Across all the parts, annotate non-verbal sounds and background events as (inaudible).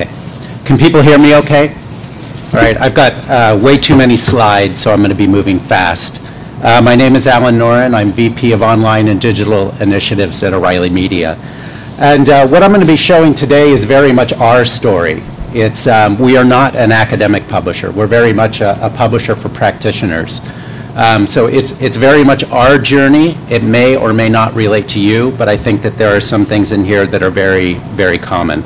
Okay. Can people hear me okay? All right, I've got uh, way too many slides, so I'm going to be moving fast. Uh, My name is Allen Noren. I'm VP of Online and Digital Initiatives at O'Reilly Media. And uh, what I'm going to be showing today is very much our story. It's, um, we are not an academic publisher. We're very much a a publisher for practitioners. Um, So it's, it's very much our journey. It may or may not relate to you, but I think that there are some things in here that are very, very common.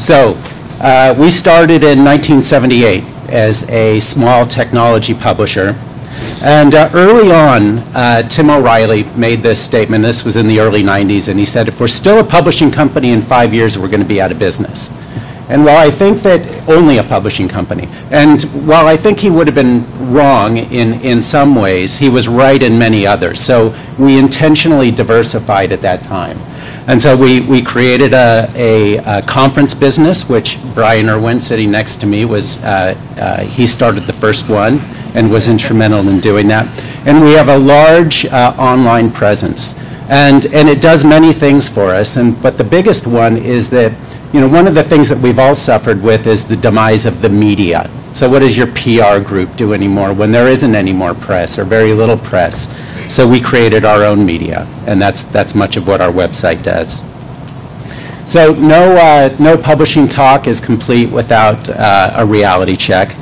So, uh, we started in 1978 as a small technology publisher. And uh, early on, uh, Tim O'Reilly made this statement, this was in the early 90s, and he said, if we're still a publishing company in five years, we're going to be out of business. And while I think that only a publishing company, and while I think he would have been wrong in, in some ways, he was right in many others. So we intentionally diversified at that time. And so we, we created a, a, a conference business, which Brian Irwin, sitting next to me, was, uh, uh, he started the first one and was instrumental in doing that. And we have a large uh, online presence. And, and it does many things for us, and, but the biggest one is that, you know, one of the things that we've all suffered with is the demise of the media. So what does your PR group do anymore when there isn't any more press or very little press? So we created our own media, and that's, that's much of what our website does. So no, uh, no publishing talk is complete without uh, a reality check.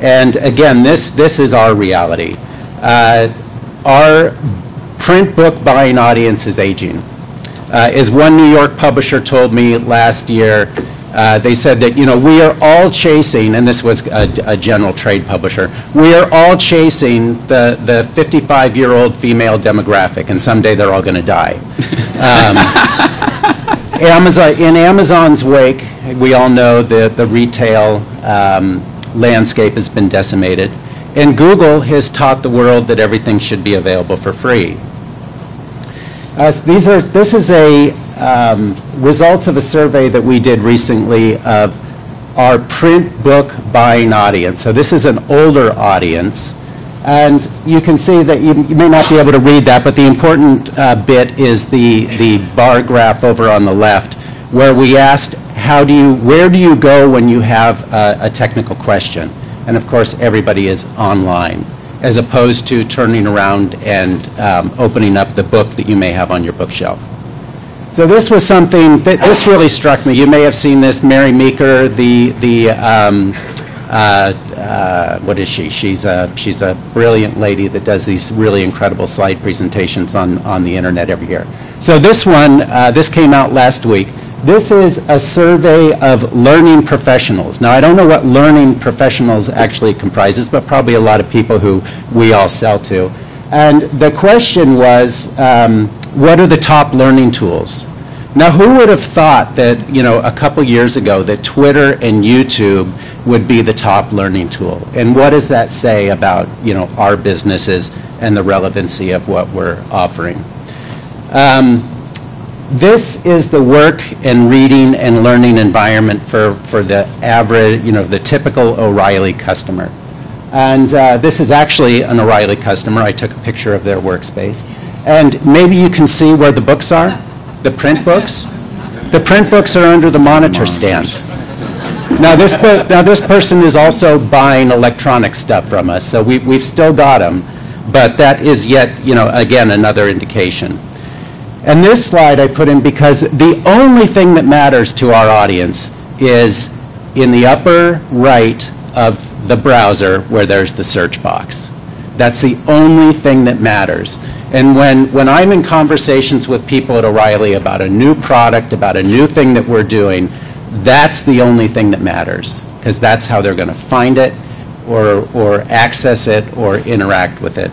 And again, this, this is our reality. Uh, Our print book buying audience is aging. Uh, As one New York publisher told me last year, uh, they said that, you know, we are all chasing, and this was a a general trade publisher, we are all chasing the the 55-year-old female demographic, and someday they're all going to die. (laughs) Um, Amazon, in Amazon's wake, we all know the, the retail um, landscape has been decimated. And Google has taught the world that everything should be available for free. Uh, these are, this is a um, result of a survey that we did recently of our print book buying audience. So this is an older audience. And you can see that you, you may not be able to read that, but the important uh, bit is the, the bar graph over on the left, where we asked, how do you, where do you go when you have a, a technical question? And of course, everybody is online, as opposed to turning around and um, opening up the book that you may have on your bookshelf. So this was something, that this really struck me. You may have seen this, Mary Meeker, the, the um, uh, uh, what is she? She's a, she's a brilliant lady that does these really incredible slide presentations on, on the internet every year. So this one, uh, this came out last week. This is a survey of learning professionals. Now, I don't know what learning professionals actually comprises, but probably a lot of people who we all sell to. And the question was, um, what are the top learning tools? Now, who would have thought that, you know, a couple years ago that Twitter and YouTube would be the top learning tool? And what does that say about, you know, our businesses and the relevancy of what we're offering? Um, this is the work and reading and learning environment for, for the average, you know, the typical O'Reilly customer. And uh, this is actually an O'Reilly customer. I took a picture of their workspace. And maybe you can see where the books are, the print books. The print books are under the monitor stand. Now this, now this person is also buying electronic stuff from us, so we, we've still got them, but that is yet, you know, again, another indication. And this slide I put in because the only thing that matters to our audience is in the upper right of the browser where there's the search box. That's the only thing that matters. And when, when I'm in conversations with people at O'Reilly about a new product, about a new thing that we're doing, that's the only thing that matters, because that's how they're going to find it or, or access it or interact with it.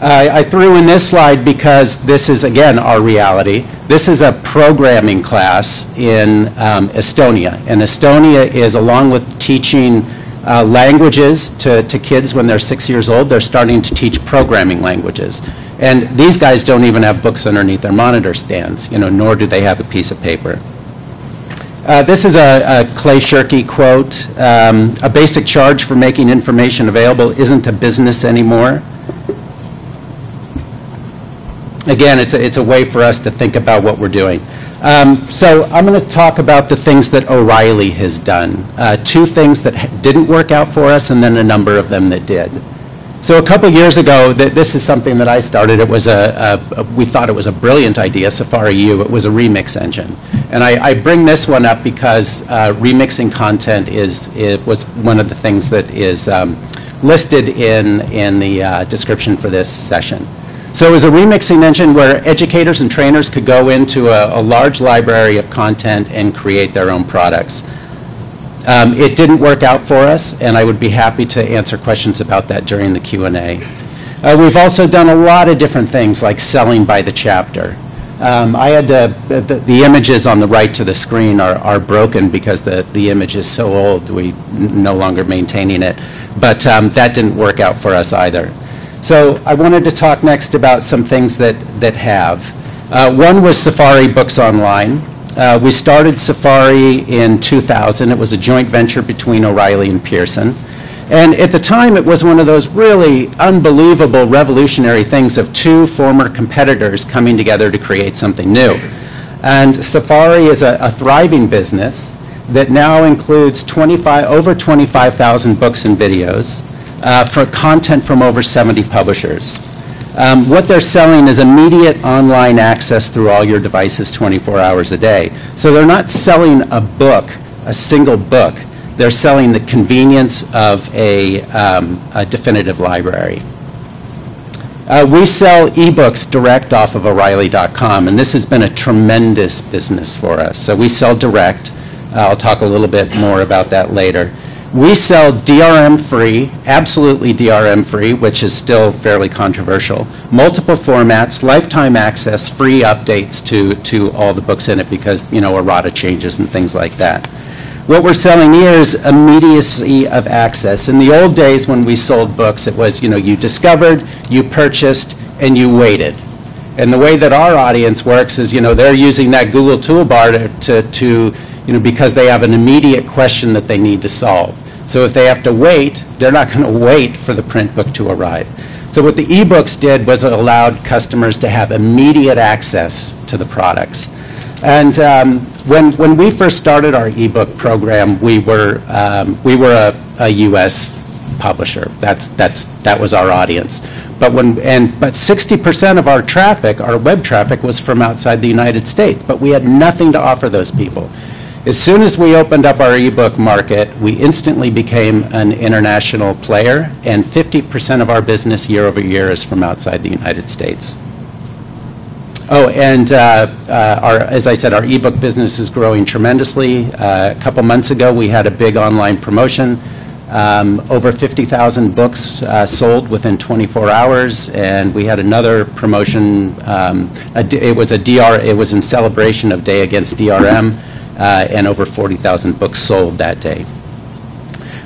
I I threw in this slide because this is, again, our reality. This is a programming class in um, Estonia. And Estonia is, along with teaching uh, languages to, to kids when they're six years old, they're starting to teach programming languages. And these guys don't even have books underneath their monitor stands, you know, nor do they have a piece of paper. Uh, This is a a Clay Shirky quote. Um, "A basic charge for making information available isn't a business anymore. Again, it's a, it's a way for us to think about what we're doing. Um, So I'm going to talk about the things that O'Reilly has done. Uh, Two things that didn't work out for us, and then a number of them that did. So a couple years ago, th- this is something that I started. It was a, a- a- we thought it was a brilliant idea, Safari U. It was a remix engine. And I, I bring this one up because uh, remixing content is, it was one of the things that is um, listed in, in the uh, description for this session. So it was a remixing engine where educators and trainers could go into a, a large library of content and create their own products. Um, It didn't work out for us, and I would be happy to answer questions about that during the Q and A. Uh, We've also done a lot of different things, like selling by the chapter. Um, I had to, the- the images on the right to the screen are are broken because the the image is so old, we no longer maintaining it. But um, that didn't work out for us either. So I wanted to talk next about some things that that have. Uh, One was Safari Books Online. Uh, We started Safari in 2000. It was a joint venture between O'Reilly and Pearson. And at the time, it was one of those really unbelievable revolutionary things of two former competitors coming together to create something new. And Safari is a a thriving business that now includes 25, over 25,000 books and videos uh, for content from over 70 publishers. Um, What they're selling is immediate online access through all your devices 24 hours a day. So they're not selling a book, a single book. They're selling the convenience of a um, a definitive library. Uh, We sell ebooks direct off of O'Reilly.com, and this has been a tremendous business for us. So we sell direct. Uh, I'll talk a little bit more about that later. We sell DRM-free, absolutely DRM-free, which is still fairly controversial, multiple formats, lifetime access, free updates to, to all the books in it because, you know, errata changes and things like that. What we're selling here is immediacy of access. In the old days, when we sold books, it was, you know, you discovered, you purchased, and you waited. And the way that our audience works is, you know, they're using that Google toolbar to, to, to, you know, because they have an immediate question that they need to solve. So if they have to wait, they're not going to wait for the print book to arrive. So what the ebooks did was it allowed customers to have immediate access to the products. And um, when, when we first started our ebook program, we were, um, we were a, a U.S. publisher. That's, that's, that was our audience. But when, and, but 60% of our traffic, our web traffic, was from outside the United States, but we had nothing to offer those people. As soon as we opened up our ebook market, we instantly became an international player, and 50% of our business year over year is from outside the United States. Oh, and uh, uh, our, as I said, our ebook business is growing tremendously. Uh, A couple months ago, we had a big online promotion. Um, Over 50,000 books uh, sold within 24 hours, and we had another promotion. um, It was a DR, it was in celebration of Day Against DRM, uh, and over 40,000 books sold that day.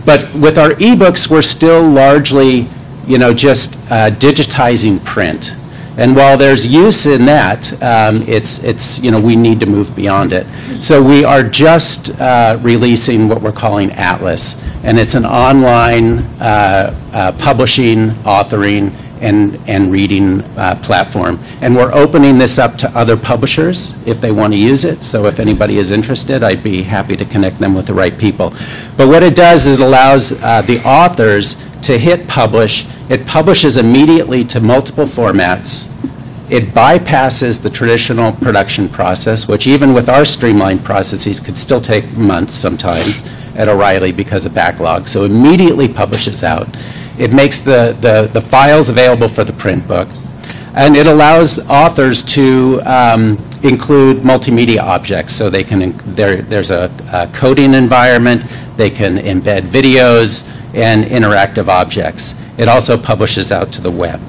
But with our ebooks, we're still largely, you know, just uh, digitizing print. And while there's use in that, um, it's, it's, you know, we need to move beyond it. So we are just uh, releasing what we're calling Atlas, and it's an online uh, uh, publishing, authoring, and, and reading uh, platform. And we're opening this up to other publishers if they want to use it. So if anybody is interested, I'd be happy to connect them with the right people. But what it does is it allows uh, the authors to hit publish. It publishes immediately to multiple formats. It bypasses the traditional production process, which even with our streamlined processes could still take months sometimes at O'Reilly because of backlog. So immediately publishes out. It makes the, the, the files available for the print book. And it allows authors to um, include multimedia objects, so they can, there, there's a a coding environment, they can embed videos and interactive objects. It also publishes out to the web.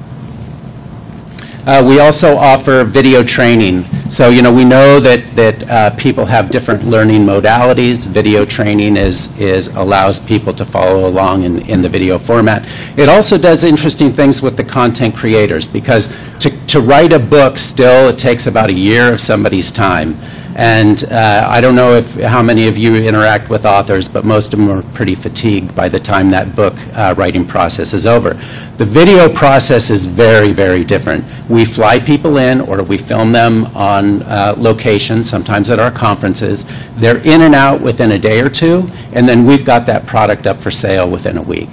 Uh, We also offer video training. So, you know, we know that, that uh, people have different learning modalities. Video training is, is, allows people to follow along in, in the video format. It also does interesting things with the content creators, because to, to write a book still, it takes about a year of somebody's time. And uh, I don't know if, how many of you interact with authors, but most of them are pretty fatigued by the time that book uh, writing process is over. The video process is very, very different. We fly people in or we film them on uh, location, sometimes at our conferences. They're in and out within a day or two, and then we've got that product up for sale within a week.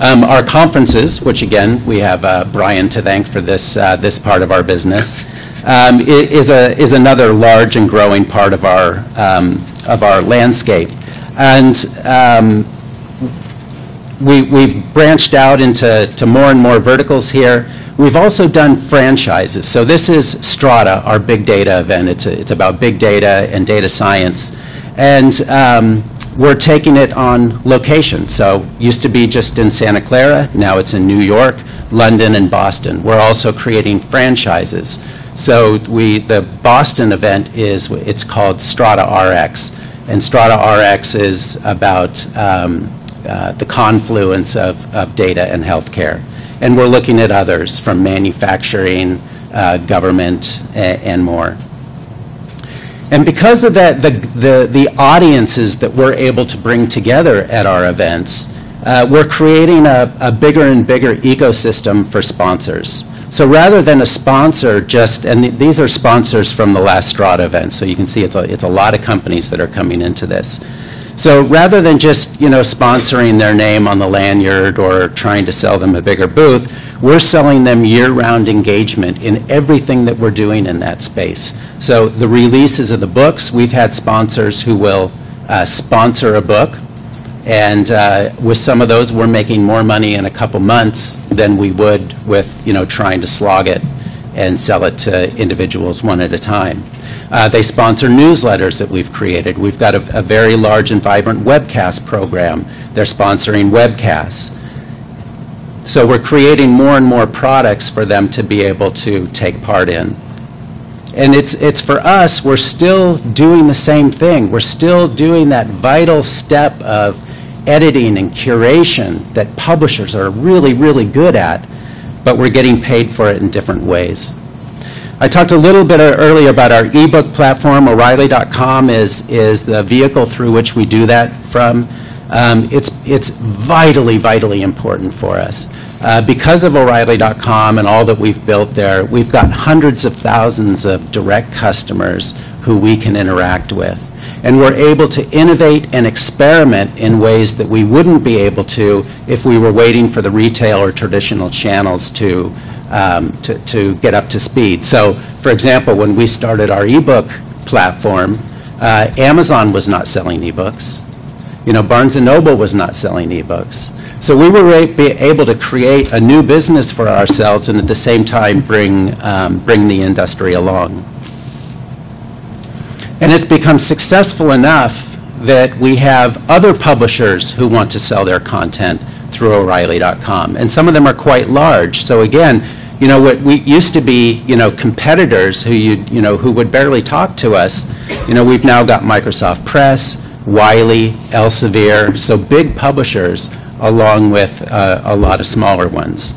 Um, Our conferences, which again, we have uh, Brian to thank for this, uh, this part of our business, um, is a, is another large and growing part of our, um, of our landscape. And um, we, we've branched out into to more and more verticals here. We've also done franchises. So this is Strata, our big data event. It's, a- it's about big data and data science. And um, we're taking it on location. So used to be just in Santa Clara, now it's in New York, London, and Boston. We're also creating franchises. So we, the Boston event is, it's called Strata RX. And Strata RX is about um, uh, the confluence of, of data and healthcare. And we're looking at others from manufacturing, uh, government, and more. And because of that, the, the, the audiences that we're able to bring together at our events, uh, we're creating a, a bigger and bigger ecosystem for sponsors. So rather than a sponsor just, and th- these are sponsors from the last Strata event, so you can see it's a, it's a lot of companies that are coming into this. So rather than just, you know, sponsoring their name on the lanyard or trying to sell them a bigger booth, we're selling them year-round engagement in everything that we're doing in that space. So the releases of the books, we've had sponsors who will uh, sponsor a book, and uh, with some of those, we're making more money in a couple months than we would with, you know, trying to slog it and sell it to individuals one at a time. Uh, They sponsor newsletters that we've created. We've got a a very large and vibrant webcast program. They're sponsoring webcasts. So we're creating more and more products for them to be able to take part in. And it's, it's for us, we're still doing the same thing. We're still doing that vital step of editing and curation that publishers are really, really good at, but we're getting paid for it in different ways. I talked a little bit earlier about our ebook platform. O'Reilly.com is, is the vehicle through which we do that from. Um, It's, it's vitally, vitally important for us. Uh, Because of O'Reilly.com and all that we've built there, we've got hundreds of thousands of direct customers who we can interact with. And we're able to innovate and experiment in ways that we wouldn't be able to if we were waiting for the retail or traditional channels to, um, to, to get up to speed. So, for example, when we started our ebook platform, uh, Amazon was not selling ebooks. You know, Barnes and Noble was not selling ebooks. So we were able to create a new business for ourselves and at the same time bring, um, bring the industry along. And it's become successful enough that we have other publishers who want to sell their content through O'Reilly.com. And some of them are quite large. So again, you know, what we used to be, you know, competitors who you, you know, who would barely talk to us. You know, we've now got Microsoft Press, Wiley, Elsevier, so big publishers along with uh, a lot of smaller ones.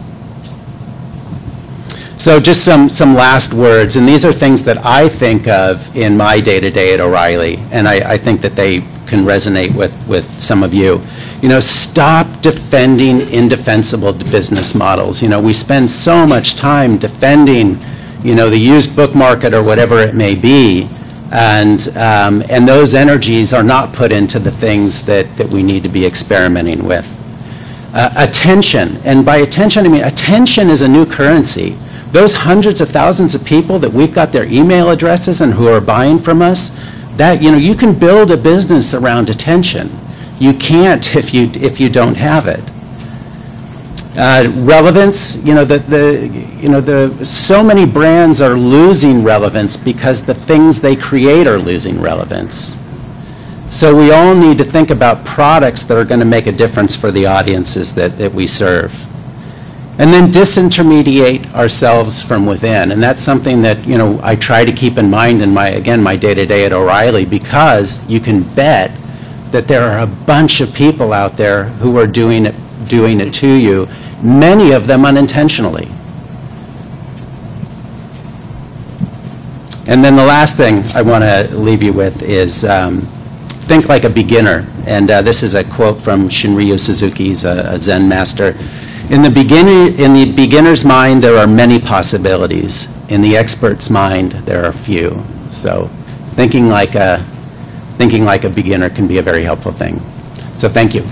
So just some, some last words, and these are things that I think of in my day-to-day at O'Reilly, and I, I think that they can resonate with, with some of you. You know, stop defending indefensible business models. You know, we spend so much time defending, you know, the used book market or whatever it may be, and, um, and those energies are not put into the things that, that we need to be experimenting with. Uh, attention, and by attention, I mean attention is a new currency. Those hundreds of thousands of people that we've got their email addresses and who are buying from us, that, you know, you can build a business around attention. You can't (laughs) if you, if you don't have it. Uh, relevance, you know, the, the, you know, the, so many brands are losing relevance because the things they create are losing relevance. So we all need to think about products that are going to make a difference for the audiences that, that we serve. And then disintermediate ourselves from within. And that's something that, you know, I try to keep in mind in my, again, my day-to-day at O'Reilly because you can bet that there are a bunch of people out there who are doing it, doing it to you, many of them unintentionally. And then the last thing I want to leave you with is um, think like a beginner. And uh, this is a quote from Shunryu Suzuki, he's a, a Zen master. In the beginning, in the beginner's mind, there are many possibilities. In the expert's mind, there are few. So, thinking like a thinking like a beginner can be a very helpful thing. So, thank you.